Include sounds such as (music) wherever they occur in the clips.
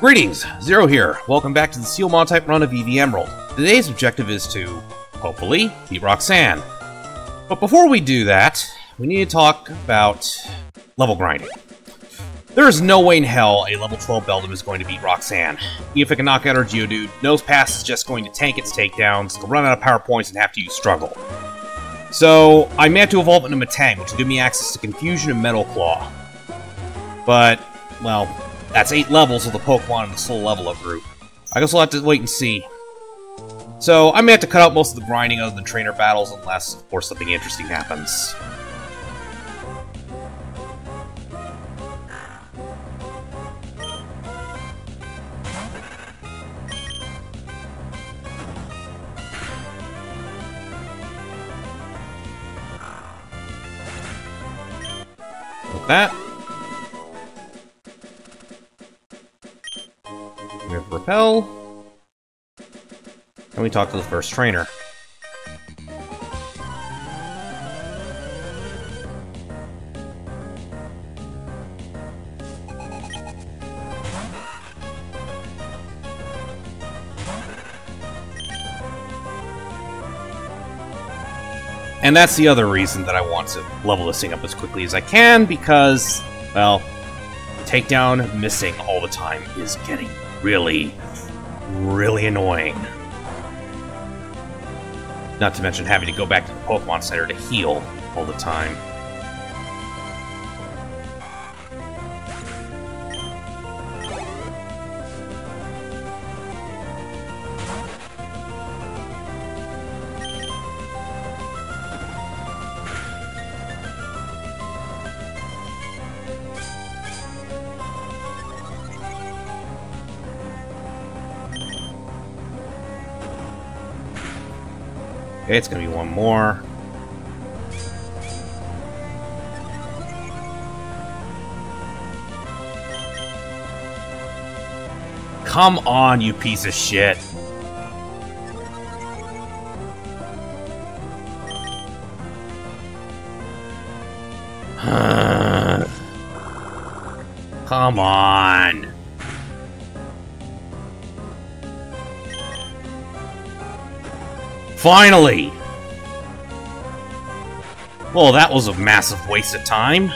Greetings, Zero here. Welcome back to the Steel Monotype run of Eevee Emerald. Today's objective is to, hopefully, beat Roxanne. But before we do that, we need to talk about level grinding. There is no way in hell a level 12 Beldum is going to beat Roxanne. Even if it can knock out her Geodude, Nosepass is just going to tank its takedowns, it'll run out of power points, and have to use Struggle. So, I meant to evolve into Metang, which will give me access to Confusion and Metal Claw. But, well, that's 8 levels of the Pokemon in the Slow Level Up group. I guess we'll have to wait and see. So, I may have to cut out most of the grinding other than trainer battles, unless, of course, something interesting happens. Like that. Repel. And we talk to the first trainer. And that's the other reason that I want to level this thing up as quickly as I can, because, well, takedown missing all the time is getting really, really annoying. Not to mention having to go back to the Pokemon Center to heal all the time. It's gonna be one more. Come on, you piece of shit. (sighs) Come on. Finally! Well, that was a massive waste of time.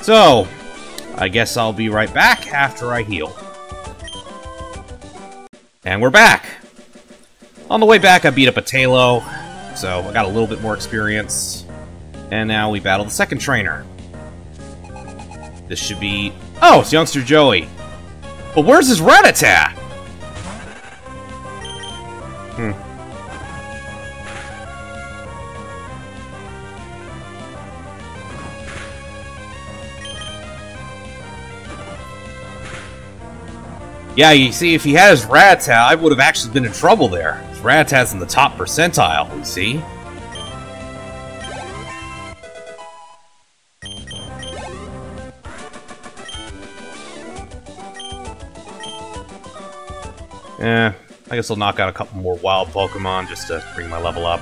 So, I guess I'll be right back after I heal. And we're back! On the way back, I beat up a Taillow, so I got a little bit more experience. And now we battle the second trainer. This should be... Oh, it's Youngster Joey! But where's his Rattata? Yeah, you see, if he had his Rattata, I would have actually been in trouble there. His Rattata's in the top percentile, you see? Eh, I guess I'll knock out a couple more wild Pokemon just to bring my level up.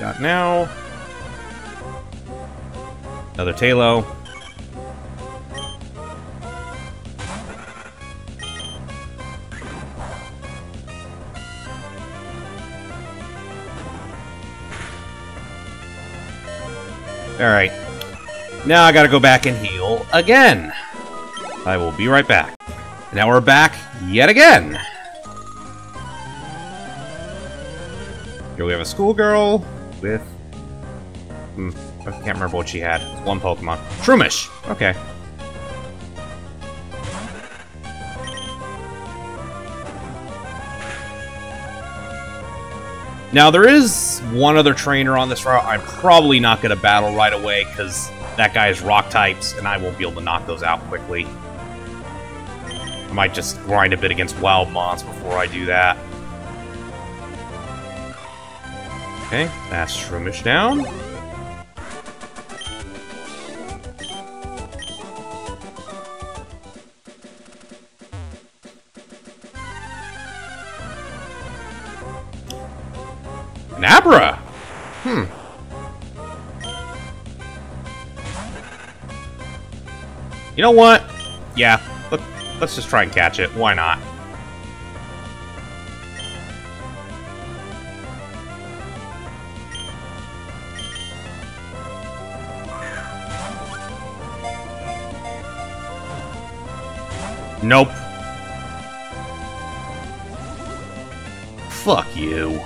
Got now. Another Taillow. Alright. Now I gotta go back and heal again. I will be right back. Now we're back yet again. Here we have a schoolgirl with... Hmm, I can't remember what she had. One Pokemon. Shroomish! Okay. Now, there is one other trainer on this route I'm probably not going to battle right away, because that guy is rock types, and I won't be able to knock those out quickly. I might just grind a bit against wild mons before I do that. Okay, that's Shroomish down. An Abra! Hmm. You know what? Yeah, let, us just try and catch it. Why not? Nope. Fuck you.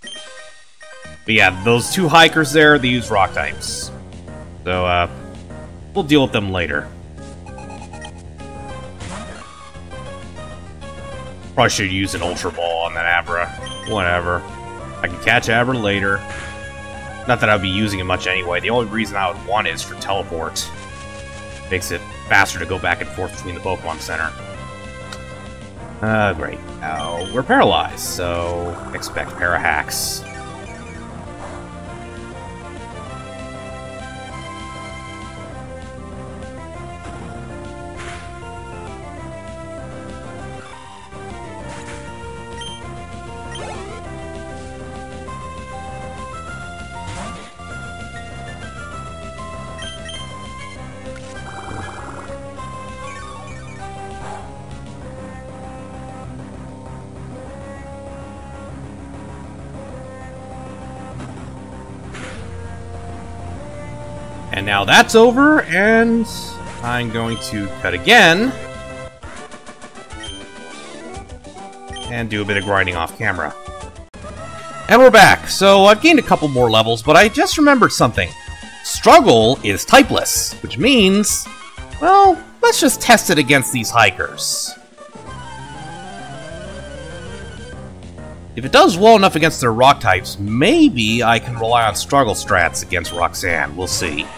But yeah, those two hikers there, they use rock types. So, uh, we'll deal with them later. Probably should use an Ultra Ball on that Abra. Whatever. I can catch Abra later. Not that I'd be using it much anyway. The only reason I would want it is for teleport. Makes it faster to go back and forth between the Pokemon Center. Uh, great. Now, we're paralyzed, so expect para-hacks. And now that's over, and I'm going to cut again. And do a bit of grinding off camera. And we're back. So I've gained a couple more levels, but I just remembered something. Struggle is typeless, which means, well, let's just test it against these hikers. If it does well enough against their rock types, maybe I can rely on struggle strats against Roxanne. We'll see.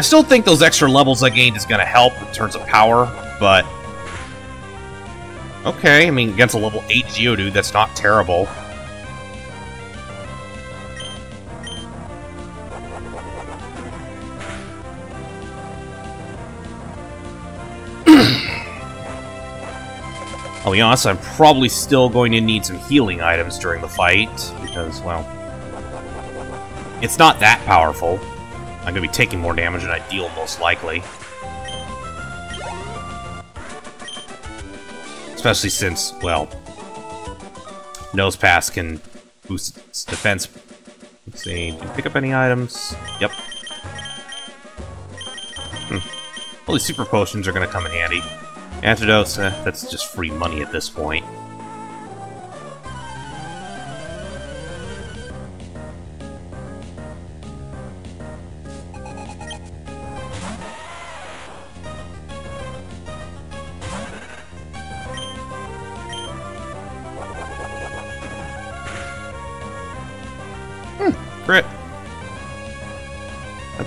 I still think those extra levels I gained is going to help in terms of power, but... Okay, I mean, against a level 8 Geodude, that's not terrible. (clears throat) I'll be honest, I'm probably still going to need some healing items during the fight, because, well... It's not that powerful. I'm going to be taking more damage than I deal, most likely. Especially since, well, Nosepass can boost its defense. Let's see, pick up any items? Yep. Hmm. All these super potions are going to come in handy. Antidotes, eh, that's just free money at this point.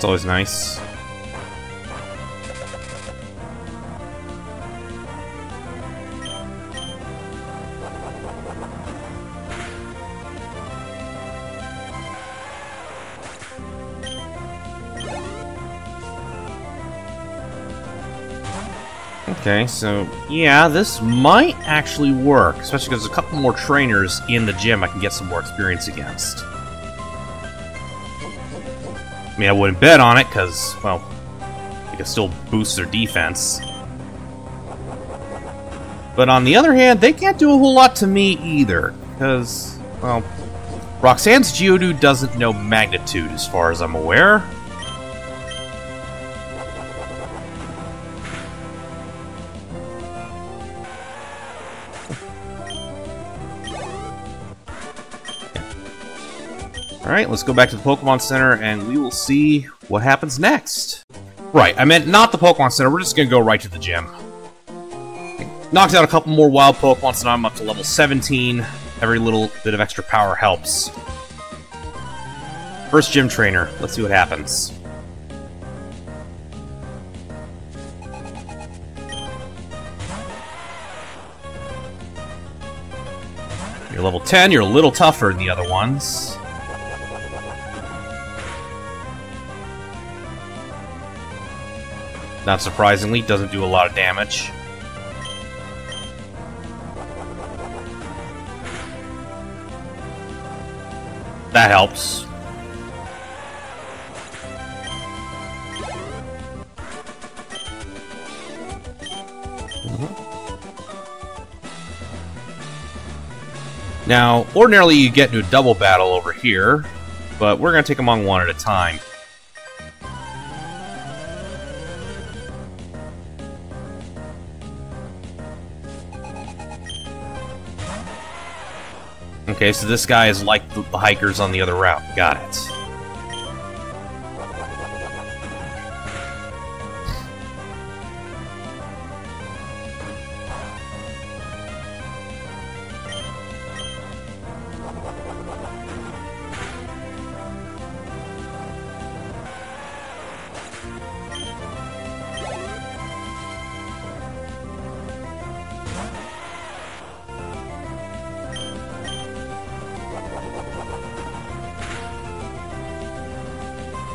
That's always nice. Okay, so yeah, this might actually work, especially because there's a couple more trainers in the gym I can get some more experience against. I mean, I wouldn't bet on it, because, well, it can still boost their defense. But on the other hand, they can't do a whole lot to me either, because, well, Roxanne's Geodude doesn't know magnitude as far as I'm aware. Alright, let's go back to the Pokemon Center and we will see what happens next. Right, I meant not the Pokemon Center, we're just gonna go right to the gym. Knocked out a couple more wild Pokemon, so now I'm up to level 17. Every little bit of extra power helps. First gym trainer, let's see what happens. You're level 10, you're a little tougher than the other ones. Not surprisingly, doesn't do a lot of damage. That helps. Now, ordinarily you get into a double battle over here, but we're going to take them on one at a time. Okay, so this guy is like the hikers on the other route. Got it.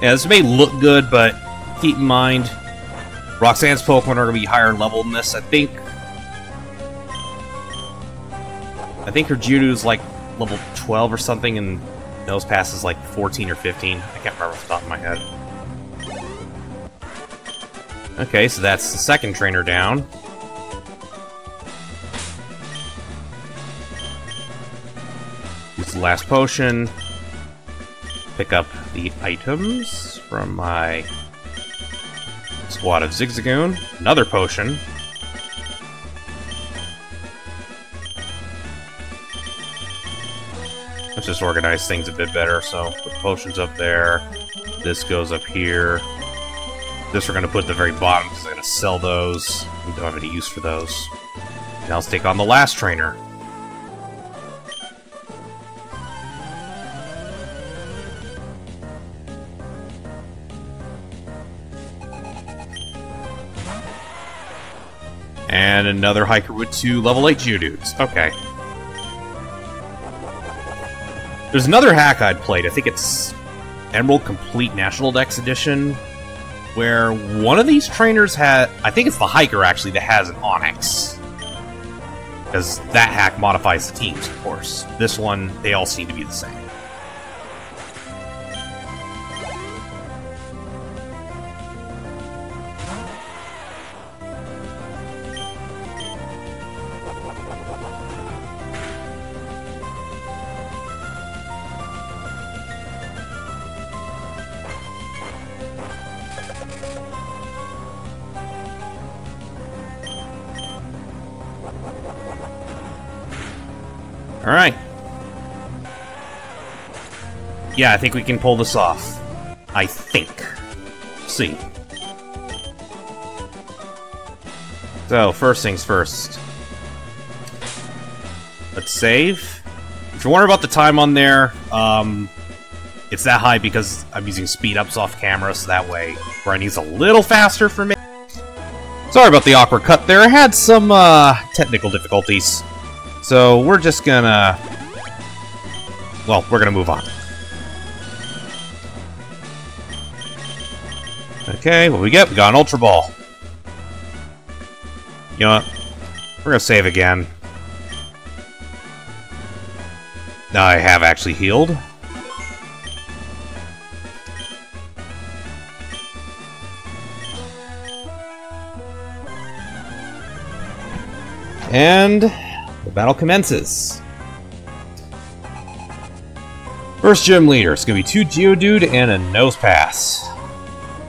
Yeah, this may look good, but keep in mind, Roxanne's Pokemon are going to be higher level than this. I think... I think her Geodude is like level 12 or something, and Nosepass is like 14 or 15. I can't remember off the top of my head. Okay, so that's the second trainer down. Use the last potion pick up the items from my squad of Zigzagoon. Another potion. Let's just organize things a bit better. So, put potions up there. This goes up here. This we're going to put at the very bottom because I'm going to sell those. We don't have any use for those. Now let's take on the last trainer. And another hiker with two level 8 Geodudes. Okay. There's another hack I'd played. I think it's Emerald Complete National Dex Edition, where one of these trainers had... I think it's the hiker, actually, that has an Onix. Because that hack modifies the teams, of course. This one, they all seem to be the same. Yeah, I think we can pull this off. I think. see. So, first things first. Let's save. If you're wondering about the time on there, um, it's that high because I'm using speed ups off camera, so that way grinding's a little faster for me. Sorry about the awkward cut there. I had some uh, technical difficulties. So we're just gonna... Well, we're gonna move on. Okay, what we get? We got an Ultra Ball. You know what? We're gonna save again. Now I have actually healed. And the battle commences. First gym leader, it's gonna be two Geodude and a Nosepass.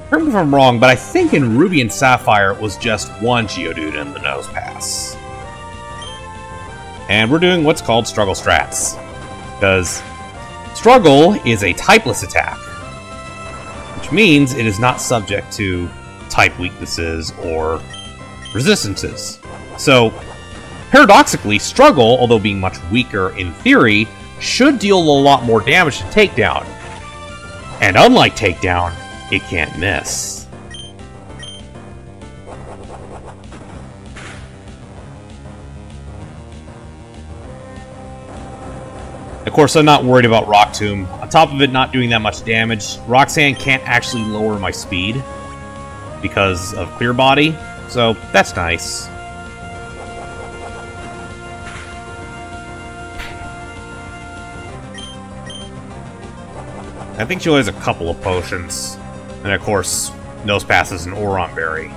Correct me if I'm wrong, but I think in Ruby and Sapphire it was just one Geodude in the Nosepass. And we're doing what's called Struggle Strats. Because Struggle is a typeless attack, which means it is not subject to type weaknesses or resistances. So Paradoxically, Struggle, although being much weaker in theory, should deal a lot more damage to Takedown. And unlike Takedown, it can't miss. Of course, I'm not worried about Rock Tomb. On top of it not doing that much damage, Roxanne can't actually lower my speed because of Clear Body, so that's nice. I think she only has a couple of potions. And of course, Nosepass is an Oran Berry.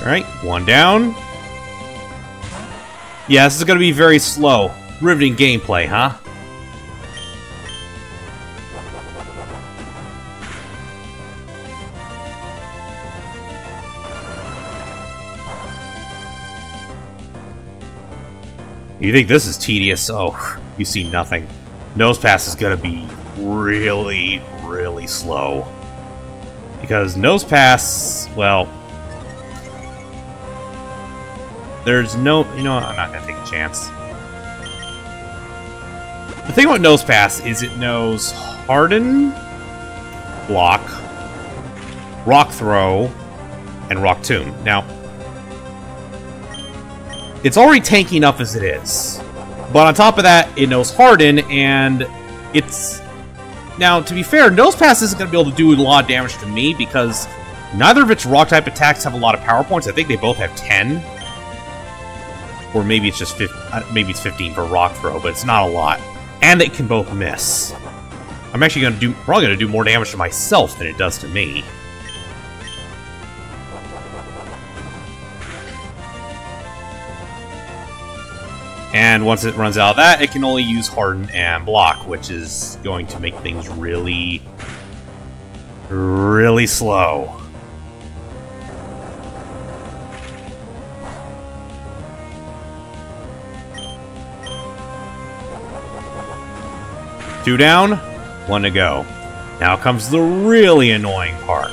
Alright, one down. Yeah, this is gonna be very slow. Riveting gameplay, huh? You think this is tedious? Oh, you see nothing. Nosepass is gonna be really, really slow. Because Nosepass, well... There's no... You know what? I'm not gonna take a chance. The thing about Nosepass is it knows Harden, Block, Rock Throw, and Rock Tomb. Now, it's already tanky enough as it is. But on top of that, it knows Harden, and it's... Now, to be fair, Nosepass isn't going to be able to do a lot of damage to me, because neither of its Rock-type attacks have a lot of power points. I think they both have 10. Or maybe it's just 15, uh, maybe it's 15 for Rock Throw, but it's not a lot. And they can both miss. I'm actually going to do probably going to do more damage to myself than it does to me. And once it runs out of that, it can only use Harden and Block, which is going to make things really, really slow. Two down, one to go. Now comes the really annoying part.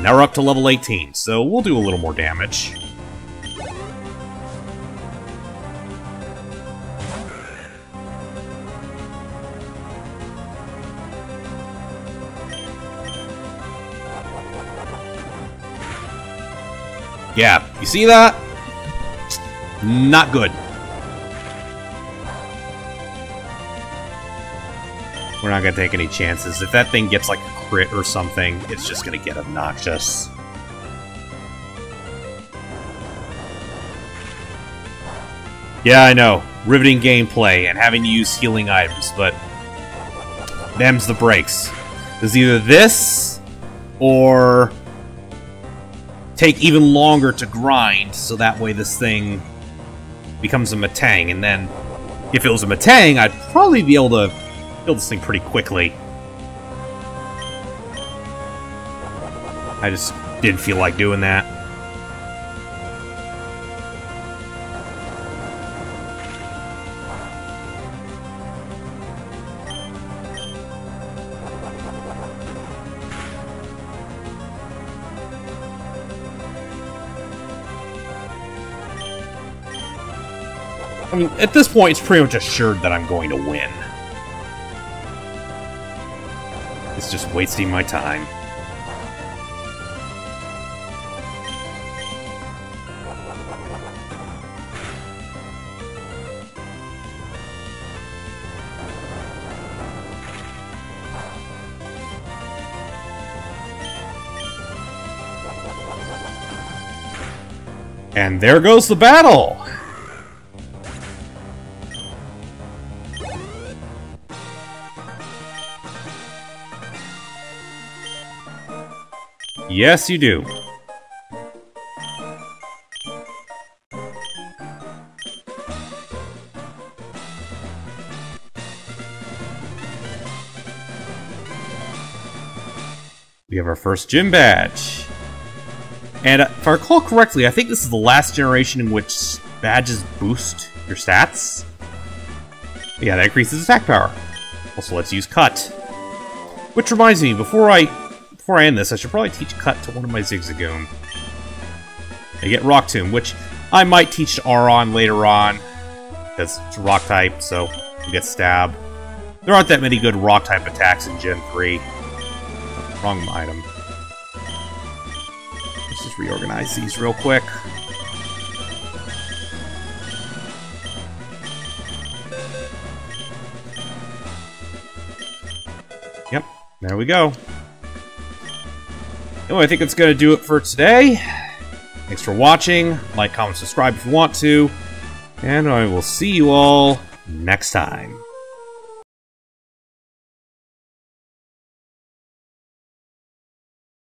Now we're up to level 18, so we'll do a little more damage. Yeah, you see that? Not good. We're not gonna take any chances. If that thing gets like a crit or something, it's just gonna get obnoxious. Yeah, I know. Riveting gameplay and having to use healing items, but them's the breaks. There's either this or take even longer to grind, so that way this thing becomes a Metang, and then if it was a Metang, I'd probably be able to build this thing pretty quickly. I just didn't feel like doing that. I mean, at this point, it's pretty much assured that I'm going to win. It's just wasting my time. And there goes the battle! Yes, you do. We have our first gym badge. And uh, if I recall correctly, I think this is the last generation in which badges boost your stats. Yeah, that increases attack power. Also lets use cut. Which reminds me, before I before I end this, I should probably teach Cut to one of my Zigzagoon. I get Rock Tomb, which I might teach to Aron later on, because it's Rock type, so you get Stab. There aren't that many good Rock type attacks in Gen 3. Wrong item. Let's just reorganize these real quick. Yep, There we go. Anyway, I think it's going to do it for today. Thanks for watching. Like, comment, subscribe if you want to. And I will see you all next time.